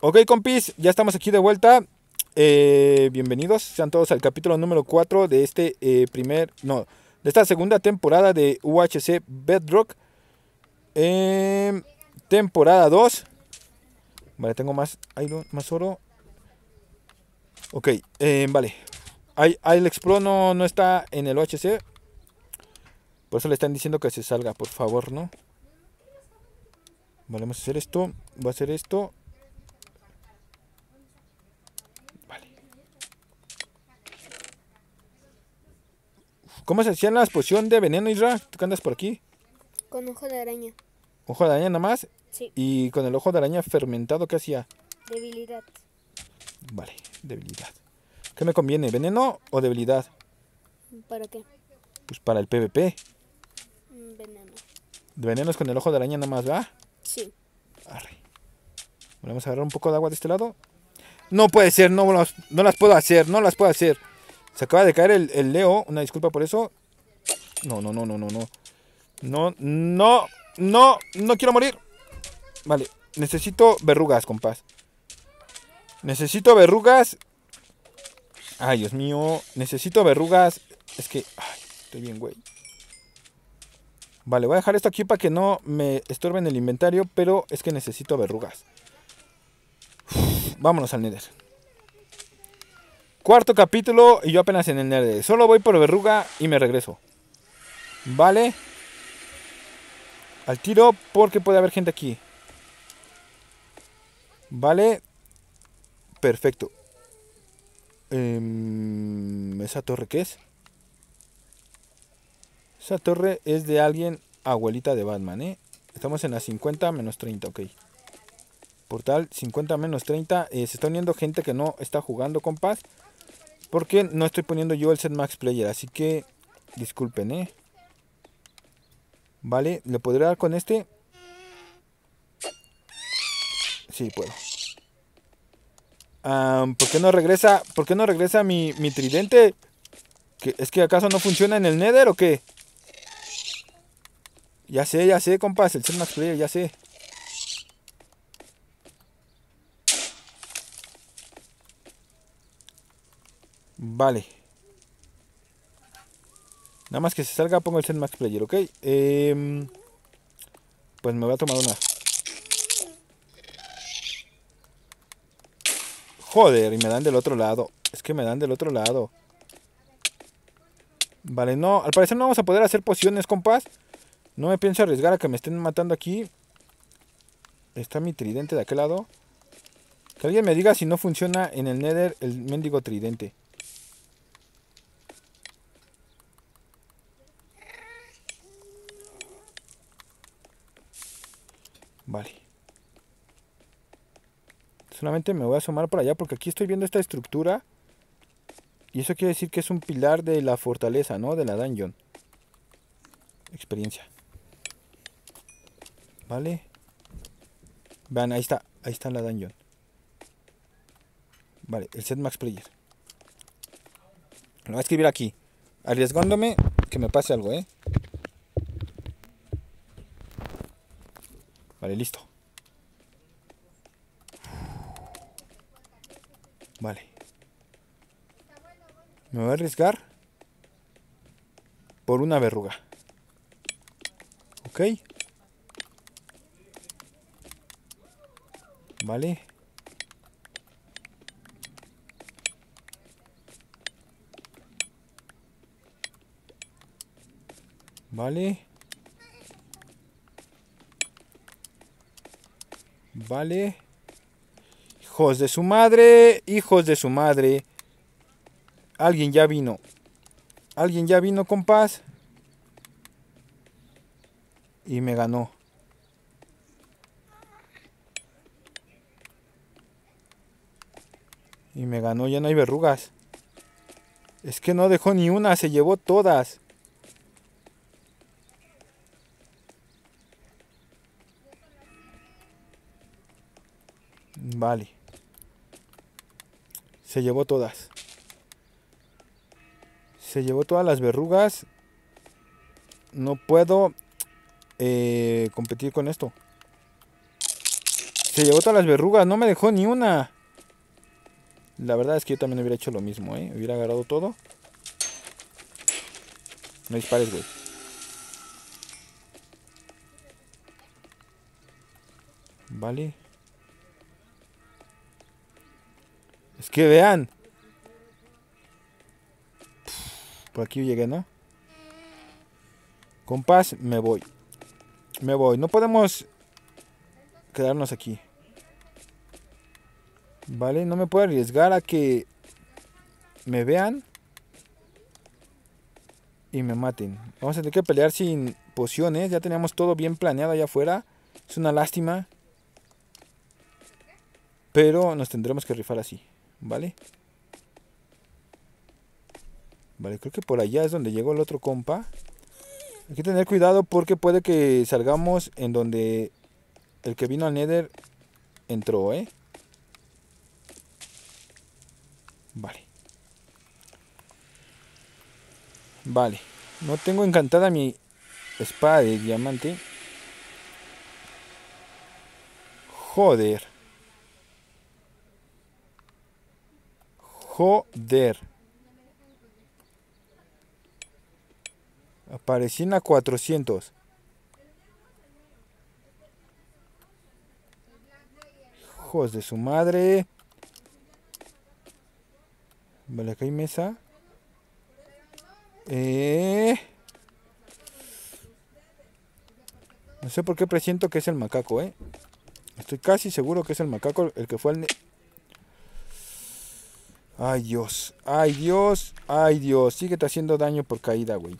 Ok, compis, ya estamos aquí de vuelta. Eh, bienvenidos, sean todos al capítulo número 4 de este eh, primer, no, de esta segunda temporada de UHC Bedrock. Eh, temporada 2. Vale, tengo más, más oro. Ok, vale. el Explo no, no está en el UHC. Por eso le están diciendo que se salga, por favor, ¿no? Vale, vamos a hacer esto. Voy a hacer esto. ¿Cómo se hacían las pociones de veneno, Isra? ¿Tú qué andas por aquí? Con ojo de araña. ¿Ojo de araña nada más? Sí. ¿Y con el ojo de araña fermentado qué hacía? Debilidad. Vale, debilidad. ¿Qué me conviene, veneno o debilidad? ¿Para qué? Pues para el PvP. Mm, veneno. veneno es con el ojo de araña nada más, ¿verdad? Sí. Arre. Vamos a agarrar un poco de agua de este lado. No puede ser, no, no las puedo hacer, no las puedo hacer. Se acaba de caer el, Leo. Una disculpa por eso. No, no, no, no, no, no. No, no, no, no quiero morir. Vale, necesito verrugas, compás. Necesito verrugas. Ay, Dios mío. Necesito verrugas. Es que... Ay, estoy bien, güey. Vale, voy a dejar esto aquí para que no me estorben el inventario. Pero es que necesito verrugas. vámonos al Nether. Cuarto capítulo y yo apenas en el nerd. Solo voy por verruga y me regreso. Vale. Al tiro porque puede haber gente aquí. Vale. Perfecto. Em, ¿Esa torre qué es? Esa torre es de alguien abuelita de Batman, ¿eh? Estamos en la 50 menos 30, ok. Portal 50 menos 30. Eh, se está uniendo gente que no está jugando, compás. Porque no estoy poniendo yo el set max player. Así que disculpen, ¿eh? Vale, ¿le podré dar con este? Sí, puedo. ¿Por qué no regresa? ¿Por qué no regresa mi, mi tridente? ¿Es que acaso no funciona en el Nether o qué? Ya sé, ya sé, compas. El set max player, ya sé. Vale. Nada más que se salga pongo el set max player, ¿ok? Em, pues me voy a tomar una. Joder, y me dan del otro lado. Es que me dan del otro lado. Vale, no, al parecer no vamos a poder hacer pociones, compás. No me pienso arriesgar a que me estén matando aquí. Está mi tridente de aquel lado. Que alguien me diga si no funciona en el Nether el mendigo tridente. Vale. Solamente me voy a asomar por allá porque aquí estoy viendo esta estructura. Y eso quiere decir que es un pilar de la fortaleza, ¿no? De la dungeon. Experiencia. Vale. Vean, ahí está. Ahí está la dungeon. Vale, el set max player. Lo voy a escribir aquí. Arriesgándome que me pase algo, ¿eh? Vale, listo. Vale. Me voy a arriesgar por una verruga. Ok. Vale. Vale. Vale. Hijos de su madre. Hijos de su madre. Alguien ya vino. Alguien ya vino, compás. Y me ganó. Y me ganó, ya no hay verrugas. Es que no dejó ni una, se llevó todas. Vale. Se llevó todas. Se llevó todas las verrugas. No puedo eh, competir con esto. Se llevó todas las verrugas, no me dejó ni una. La verdad es que yo también hubiera hecho lo mismo, ¿eh? Hubiera agarrado todo. No dispares, güey. Vale. Es que vean. Por aquí llegué, ¿no? Compás, me voy. Me voy. No podemos quedarnos aquí. Vale, no me puedo arriesgar a que me vean y me maten. Vamos a tener que pelear sin pociones. Ya teníamos todo bien planeado allá afuera. Es una lástima. Pero nos tendremos que rifar así. ¿Vale? Vale, creo que por allá es donde llegó el otro compa. Hay que tener cuidado porque puede que salgamos en donde el que vino al Nether entró, ¿eh? Vale. Vale. No tengo encantada mi espada de diamante. Joder. Joder. Aparecí en a 400. Hijos de su madre. Vale, acá hay mesa. Eh... No sé por qué presiento que es el macaco, ¿eh? Estoy casi seguro que es el macaco el que fue al... Ay, Dios. Ay, Dios. Ay, Dios. Síguete haciendo daño por caída, güey.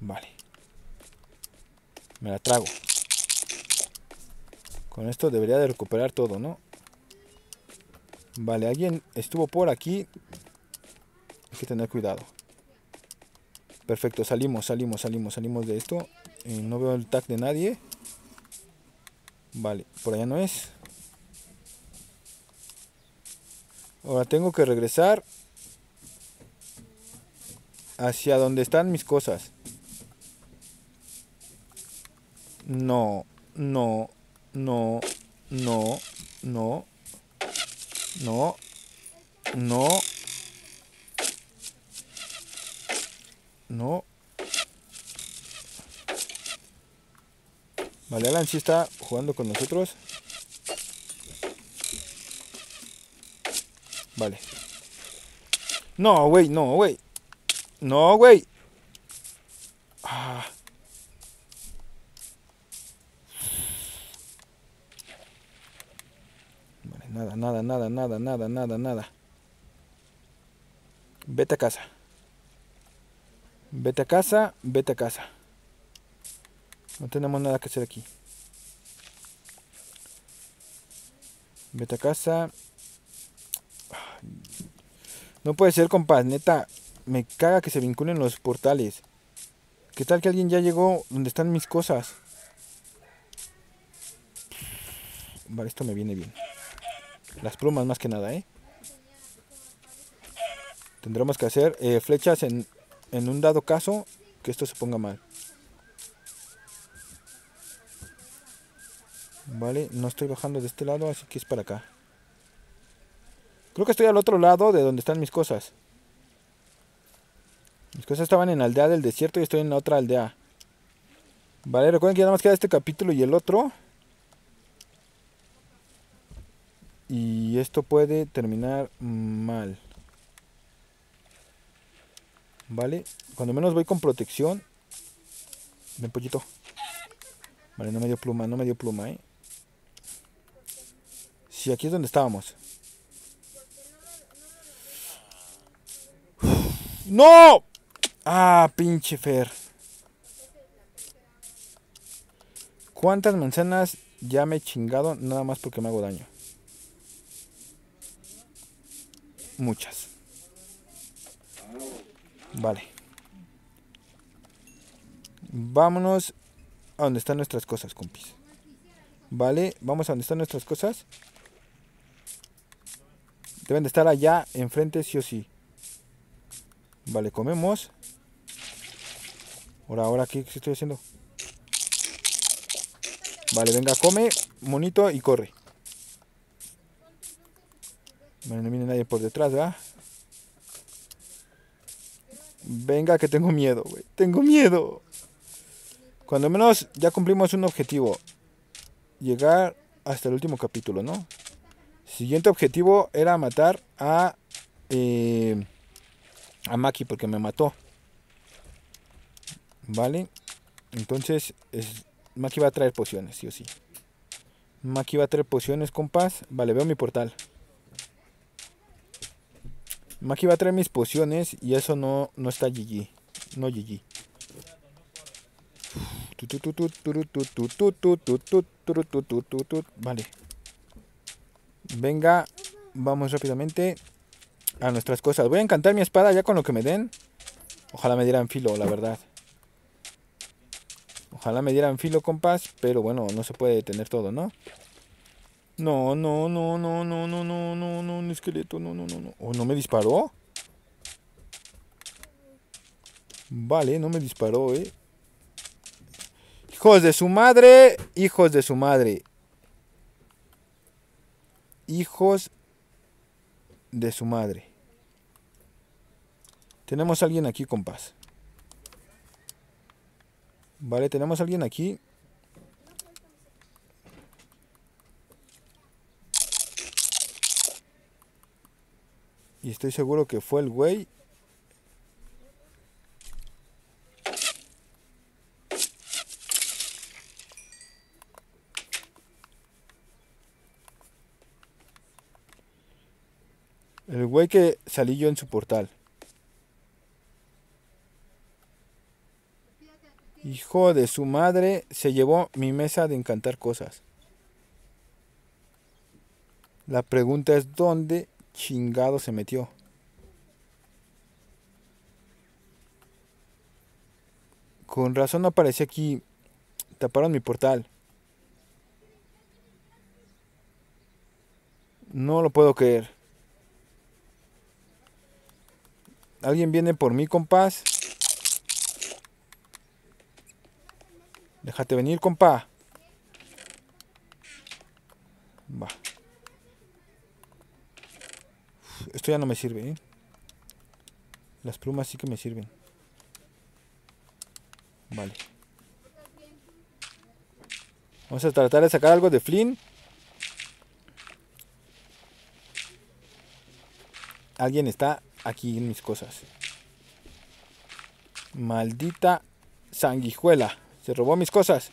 Vale. Me la trago. Con esto debería de recuperar todo, ¿no? Vale, alguien estuvo por aquí. Hay que tener cuidado. Perfecto, salimos, salimos, salimos, salimos de esto. Eh, no veo el tag de nadie. Vale, por allá no es. Ahora tengo que regresar hacia donde están mis cosas. No, no, no, no, no, no, no, no. Vale, Alan sí está jugando con nosotros. Vale. No, güey, no, güey. No, güey. Ah. Vale, nada, nada, nada, nada, nada, nada, nada. Vete a casa. Vete a casa, vete a casa. No tenemos nada que hacer aquí. Vete a casa. No puede ser, compas. Neta, me caga que se vinculen los portales. ¿Qué tal que alguien ya llegó donde están mis cosas? Vale, esto me viene bien. Las plumas más que nada, ¿eh? Tendremos que hacer eh, flechas en, en un dado caso que esto se ponga mal. Vale, no estoy bajando de este lado, así que es para acá. Creo que estoy al otro lado de donde están mis cosas. Mis cosas estaban en la aldea del desierto y estoy en la otra aldea. Vale, recuerden que ya nada más queda este capítulo y el otro. Y esto puede terminar mal. Vale, cuando menos voy con protección. Ven, pollito. Vale, no me dio pluma, no me dio pluma, eh. Sí, aquí es donde estábamos. ¡No! Ah, pinche Fer. ¿Cuántas manzanas ya me he chingado nada más porque me hago daño? Muchas. Vale. Vámonos a donde están nuestras cosas, compis. Vale, vamos a donde están nuestras cosas. Deben de estar allá enfrente sí o sí. Vale, comemos. Ahora, ahora, ¿qué, qué estoy haciendo? Vale, venga, come, monito, y corre. Vale, no viene nadie por detrás, ¿verdad? Venga, que tengo miedo, güey. Tengo miedo. Cuando menos ya cumplimos un objetivo. Llegar hasta el último capítulo, ¿no? Siguiente objetivo era matar a... Eh, a Maki porque me mató. Vale. Entonces, es, Maki va a traer pociones, sí o sí. Maki va a traer pociones, compás. Vale, veo mi portal. Maki va a traer mis pociones y eso no, no está GG. No GG. Vale. Venga, vamos rápidamente a nuestras cosas. Voy a encantar mi espada ya con lo que me den. Ojalá me dieran filo, la verdad. Ojalá me dieran filo, compás. Pero bueno, no se puede tener todo, ¿no? No, no, no, no, no, no, no, no, no, un esqueleto, no, no, no, no. ¿O no me disparó? Vale, no me disparó, eh. Hijos de su madre, hijos de su madre. Hijos de su madre. Tenemos a alguien aquí, compás. Vale, tenemos a alguien aquí. Y estoy seguro que fue el güey. El güey que salí yo en su portal. Hijo de su madre, se llevó mi mesa de encantar cosas. La pregunta es dónde chingado se metió. Con razón no aparecía aquí. Taparon mi portal. No lo puedo creer. ¿Alguien viene por mí, compás? Déjate venir, compa. Va. Esto ya no me sirve, ¿eh? Las plumas sí que me sirven. Vale. Vamos a tratar de sacar algo de Flynn. Alguien está aquí en mis cosas. Maldita sanguijuela. Se robó mis cosas.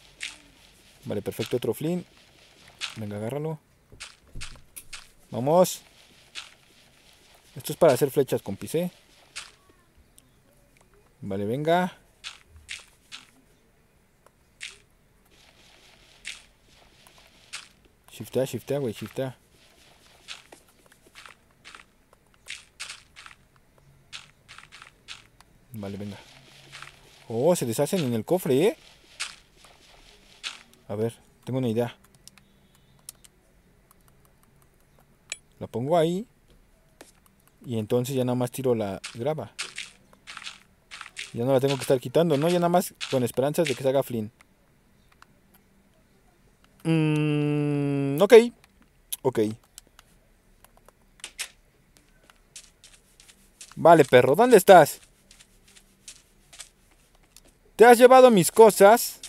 Vale, perfecto, otro Flynn. Venga, agárralo. Vamos. Esto es para hacer flechas, con ¿eh? Vale, venga. Shiftea, shiftea, güey, shiftea. Vale, venga. Oh, se deshacen en el cofre, ¿eh? A ver, tengo una idea. La pongo ahí. Y entonces ya nada más tiro la grava. Ya no la tengo que estar quitando, ¿no? Ya nada más con esperanzas de que se haga Flynn. Mm, ok. Ok. Vale, perro, ¿dónde estás? ¿Te has llevado mis cosas?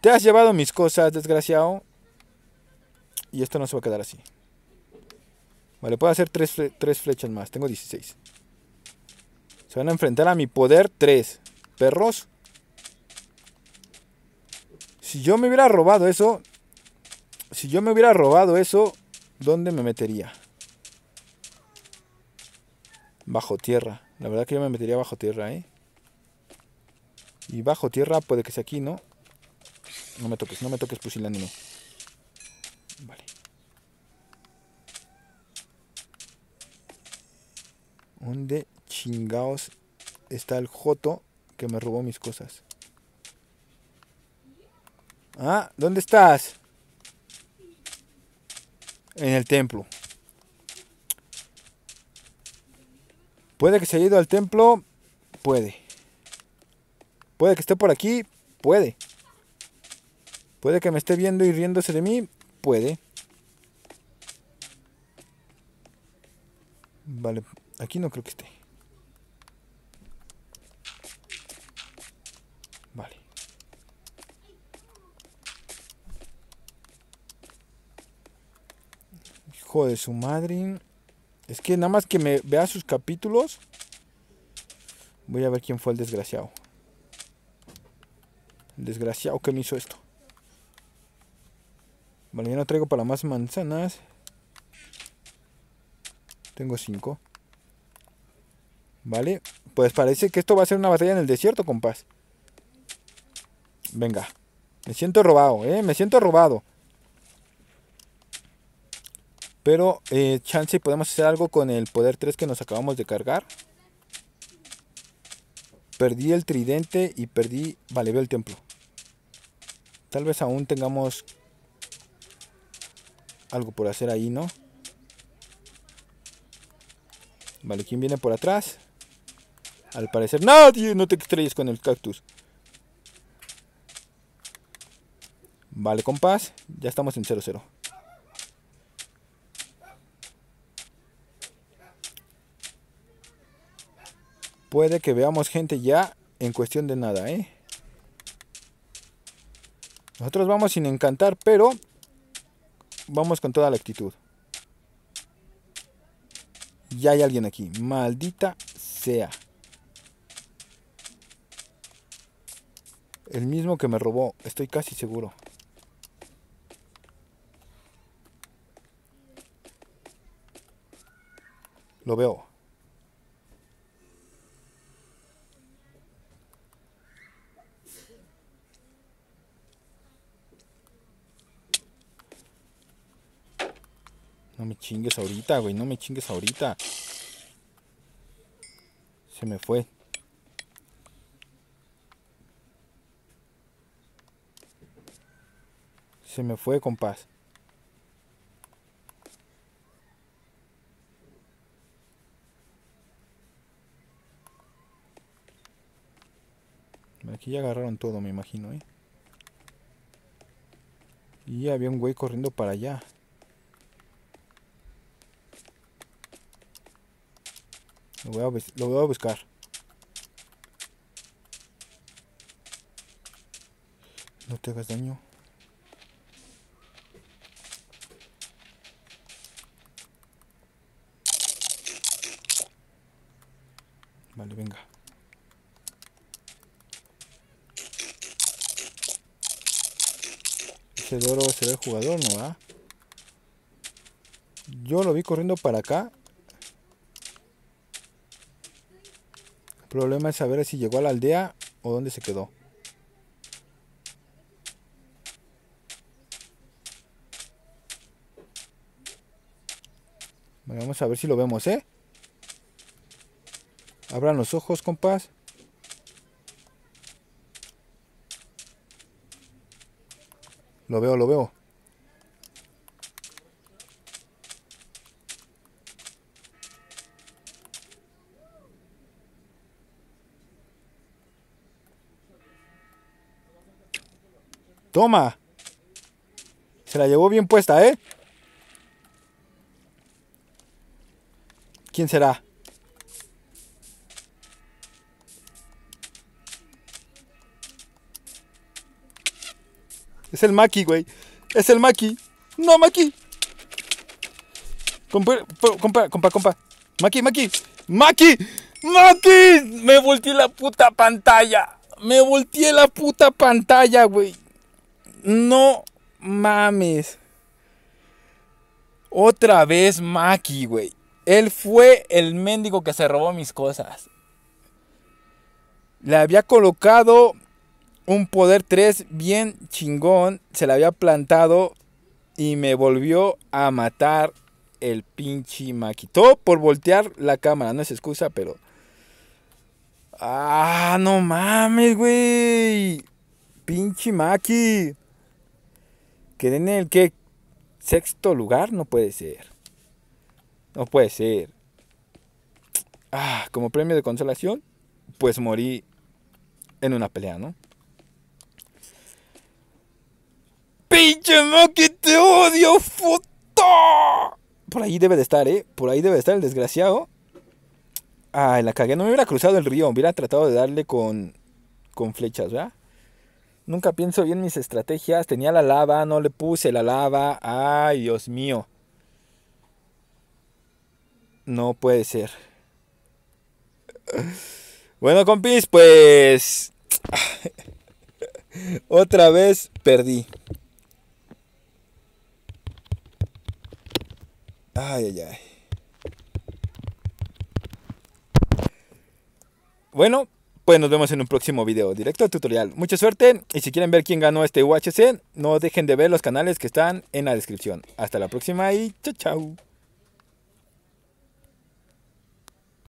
Te has llevado mis cosas, desgraciado. Y esto no se va a quedar así. Vale, puedo hacer tres, tres flechas más. Tengo 16. Se van a enfrentar a mi poder tres. Perros. Si yo me hubiera robado eso. Si yo me hubiera robado eso. ¿Dónde me metería? Bajo tierra. La verdad que yo me metería bajo tierra, ¿eh? Y bajo tierra puede que sea aquí, ¿no? No me toques, no me toques pusilánime. Vale. ¿Dónde chingaos está el Joto que me robó mis cosas? Ah, ¿dónde estás? En el templo. Puede que se haya ido al templo. Puede. Puede que esté por aquí, puede. Puede que me esté viendo y riéndose de mí, puede. Vale, aquí no creo que esté. Vale. Hijo de su madre. Es que nada más que me vea sus capítulos. Voy a ver quién fue el desgraciado. El desgraciado que me hizo esto. Vale, ya no traigo para más manzanas. Tengo cinco. Vale, pues parece que esto va a ser una batalla en el desierto, compás. Venga. Me siento robado, ¿eh? Me siento robado. Pero, eh, chance podemos hacer algo con el poder 3 que nos acabamos de cargar. Perdí el tridente y perdí... Vale, veo el templo. Tal vez aún tengamos algo por hacer ahí, ¿no? Vale, ¿quién viene por atrás? Al parecer nadie, no te estrelles con el cactus. Vale, compás, ya estamos en 0-0. Puede que veamos gente ya en cuestión de nada, ¿eh? Nosotros vamos sin encantar, pero vamos con toda la actitud. Ya hay alguien aquí. Maldita sea. El mismo que me robó, estoy casi seguro. Lo veo. No me chingues ahorita, güey. No me chingues ahorita. Se me fue. Se me fue, compás. Aquí ya agarraron todo, me imagino, ¿eh? Y había un güey corriendo para allá. Lo voy, a, lo voy a buscar. No te hagas daño. Vale, venga. Ese Doro será el jugador, ¿no va? Yo lo vi corriendo para acá problema es saber si llegó a la aldea o dónde se quedó. vamos a ver si lo vemos, ¿eh? Abran los ojos, compás. Lo veo, lo veo. Toma. Se la llevó bien puesta, ¿eh? ¿Quién será? Es el Maki, güey. Es el Maki. No, Maki. Compa, compa, compa, compa. Maki, Maki. Maki. Maki. Me volteé la puta pantalla. Me volteé la puta pantalla, güey. No mames. Otra vez Maki, güey. Él fue el mendigo que se robó mis cosas. Le había colocado un poder 3 bien chingón. Se le había plantado y me volvió a matar el pinche Maki. Todo por voltear la cámara. No es excusa, pero... Ah, no mames, güey. Pinche Maki. Quedé en el que sexto lugar, no puede ser. No puede ser. Ah, como premio de consolación, pues morí en una pelea, ¿no? ¡Pinche Maki, te odio, foto! Por ahí debe de estar, ¿eh? Por ahí debe de estar el desgraciado. Ay, la cagué. No me hubiera cruzado el río. Hubiera tratado de darle con, con flechas, ¿verdad? Nunca pienso bien mis estrategias. Tenía la lava, no le puse la lava. Ay, Dios mío. No puede ser. Bueno, compis, pues... Otra vez perdí. Ay, ay, ay. Bueno, pues nos vemos en un próximo video directo tutorial. Mucha suerte y si quieren ver quién ganó este UHC, no dejen de ver los canales que están en la descripción. Hasta la próxima y chao chao.